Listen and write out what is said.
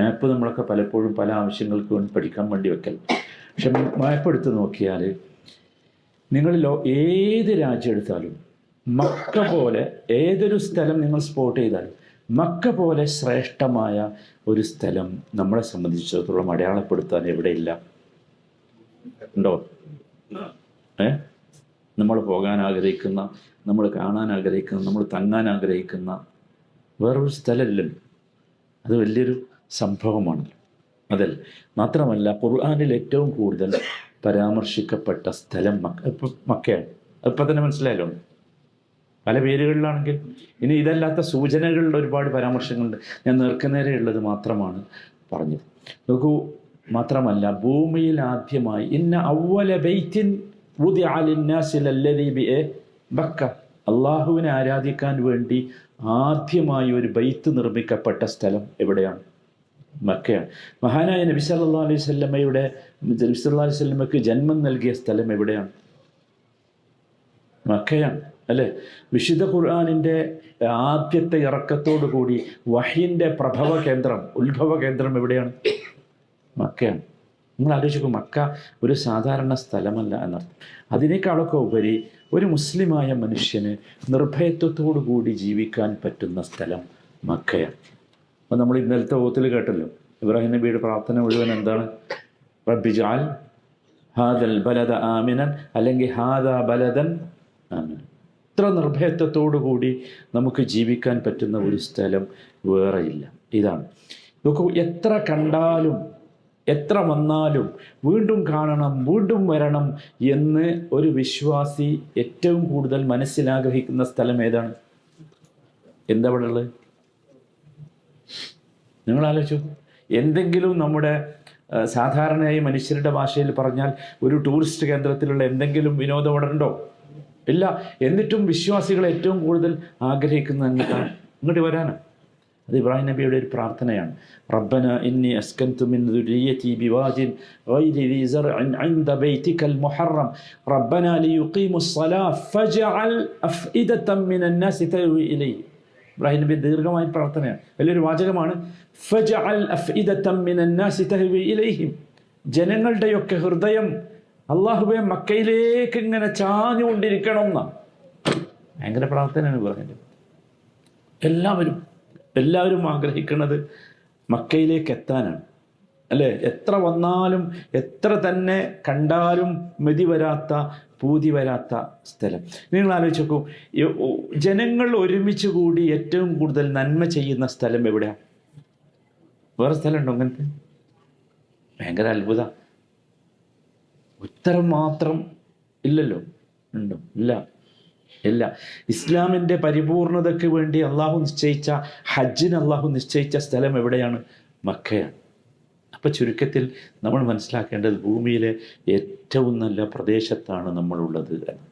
മാപ്പ് നമ്മളൊക്കെ പലപ്പോഴും പല ആവശ്യങ്ങൾക്ക് വേണ്ടി പഠിക്കാൻ വേണ്ടി വെക്കൽ. പക്ഷെ മാപ്പ് എടുത്ത് നോക്കിയാൽ നിങ്ങൾ ലോ ഏത് രാജ്യം എടുത്താലും മക്ക പോലെ ഏതൊരു സ്ഥലം നിങ്ങൾ സ്പോട്ട് ചെയ്താലും മക്ക പോലെ ശ്രേഷ്ഠമായ ഒരു സ്ഥലം നമ്മളെ സംബന്ധിച്ചിടത്തോളം അടയാളപ്പെടുത്താൻ എവിടെയില്ല ഉണ്ടോ? ഏ? നമ്മൾ പോകാൻ ആഗ്രഹിക്കുന്ന നമ്മൾ കാണാൻ ആഗ്രഹിക്കുന്ന നമ്മൾ തങ്ങാൻ ആഗ്രഹിക്കുന്ന വേറൊരു സ്ഥലമില്ലല്ലോ അത് വലിയൊരു സംഭവമാണല്ലോ. അതിൽ മാത്രമല്ല ഖുർആാനിൽ ഏറ്റവും കൂടുതൽ പരാമർശിക്കപ്പെട്ട സ്ഥലം മക്ക മക്കയാണ്. അതിപ്പോൾ തന്നെ മനസ്സിലായല്ലോ. പല പേരുകളിലാണെങ്കിൽ ഇനി ഇതല്ലാത്ത സൂചനകളിൽ ഒരുപാട് പരാമർശങ്ങളുണ്ട്. ഞാൻ നേർക്കുനേരെയുള്ളത് മാത്രമാണ് പറഞ്ഞത്. നോക്കൂ മാത്രമല്ല ഭൂമിയിൽ ആദ്യമായി ഇന്ന അവല ബൈത്തിൻ ബക്ക. അള്ളാഹുവിനെ ആരാധിക്കാൻ വേണ്ടി ആദ്യമായി ഒരു ബൈത്ത് നിർമ്മിക്കപ്പെട്ട സ്ഥലം എവിടെയാണ്? മക്കയാണ്. മഹാനായ നബി സല്ലാ അലൈഹി സ്വല്ലമ്മയുടെ നബി സല്ലാ അലൈഹി വസല്ലമയ്ക്ക് ജന്മം നൽകിയ സ്ഥലം എവിടെയാണ്? മക്കയാണ് അല്ലേ? വിശുദ്ധ ഖുർആാനിന്റെ ആദ്യത്തെ ഇറക്കത്തോടു കൂടി വഹീന്റെ പ്രഭവ കേന്ദ്രം ഉത്ഭവ കേന്ദ്രം എവിടെയാണ്? മക്കയാണ്. നിങ്ങൾ ആലോചിക്കും മക്ക ഒരു സാധാരണ സ്ഥലമല്ല എന്നർത്ഥം. അതിനേക്കാളൊക്കെ ഉപരി ഒരു മുസ്ലിമായ മനുഷ്യന് നിർഭയത്വത്തോടു കൂടി ജീവിക്കാൻ പറ്റുന്ന സ്ഥലം മക്കയാണ്. അപ്പോൾ നമ്മൾ ഇന്നലത്തെ ഓത്തിൽ കേട്ടല്ലോ ഇബ്രാഹിം നബിയുടെ പ്രാർത്ഥന മുഴുവൻ എന്താണ്? റബ്ബിജാൽ ഹാദൽ ബലദ ആമിനൻ അല്ലെങ്കിൽ ഹാദ ബലദൻ ആമിനൻ. ഇത്ര നിർഭയത്വത്തോടു കൂടി നമുക്ക് ജീവിക്കാൻ പറ്റുന്ന ഒരു സ്ഥലം വേറെയില്ല. ഇതാണ്. നോക്കൂ എത്ര കണ്ടാലും എത്ര വന്നാലും വീണ്ടും കാണണം വീണ്ടും വരണം എന്ന് ഒരു വിശ്വാസി ഏറ്റവും കൂടുതൽ മനസ്സിലാഗ്രഹിക്കുന്ന സ്ഥലം ഏതാണ്? എന്താ ഉള്ളത്? നിങ്ങൾ ആലോചിച്ചു എന്തെങ്കിലും നമ്മുടെ സാധാരണയായി മനുഷ്യരുടെ ഭാഷയിൽ പറഞ്ഞാൽ ഒരു ടൂറിസ്റ്റ് കേന്ദ്രത്തിലുള്ള എന്തെങ്കിലും വിനോദം ഉണ്ടോ? ഇല്ല. എന്നിട്ടും വിശ്വാസികൾ ഏറ്റവും കൂടുതൽ ആഗ്രഹിക്കുന്നത് അങ്ങോട്ടാണ്. അങ്ങോട്ട് വരാനാണ് അത് ഇബ്രാഹിം നബിയുടെ ഒരു പ്രാർത്ഥനയാണ്. റബ്ബന ഇന്നി അസ്കന്തു മിൻ ബൈതികൽ മുഹറം. ഫജഅൽ ഇബ്രാഹിം നബി ദീർഘമായ പ്രാർത്ഥനയാണ്. വലിയൊരു വാചകമാണ് ഫജ അൽ ഇലൈഹിം. ജനങ്ങളുടെയൊക്കെ ഹൃദയം അള്ളാഹുബെ മക്കയിലേക്ക് ഇങ്ങനെ ചാഞ്ഞുകൊണ്ടിരിക്കണം എന്നാ ഭയങ്കര പ്രാർത്ഥനയാണ് നബി. എല്ലാവരും എല്ലാവരും ആഗ്രഹിക്കുന്നത് മക്കയിലേക്ക് എത്താനാണ്. അല്ലേ? എത്ര വന്നാലും എത്ര തന്നെ കണ്ടാലും മതി വരാത്ത പൂതി വരാത്ത സ്ഥലം. നിങ്ങൾ ആലോചിച്ച് നോക്കൂ ജനങ്ങൾ ഒരുമിച്ച് കൂടി ഏറ്റവും കൂടുതൽ നന്മ ചെയ്യുന്ന സ്ഥലം എവിടെയാണ് വേറെ സ്ഥലമുണ്ടോ അങ്ങനത്തെ? ഭയങ്കര അത്ഭുത. ഉത്തരം മാത്രം ഇല്ലല്ലോ. ഉണ്ടോ? ഇല്ല. ഇല്ല. ഇസ്ലാമിന്റെ പരിപൂർണതയ്ക്ക് വേണ്ടി അള്ളാഹു നിശ്ചയിച്ച ഹജ്ജിന് അള്ളാഹു നിശ്ചയിച്ച സ്ഥലം എവിടെയാണ്? മക്കയാണ്. അപ്പോൾ ചുരുക്കത്തിൽ നമ്മൾ മനസ്സിലാക്കേണ്ടത് ഭൂമിയിലെ ഏറ്റവും നല്ല പ്രദേശത്താണ് നമ്മളുള്ളത് എന്ന്.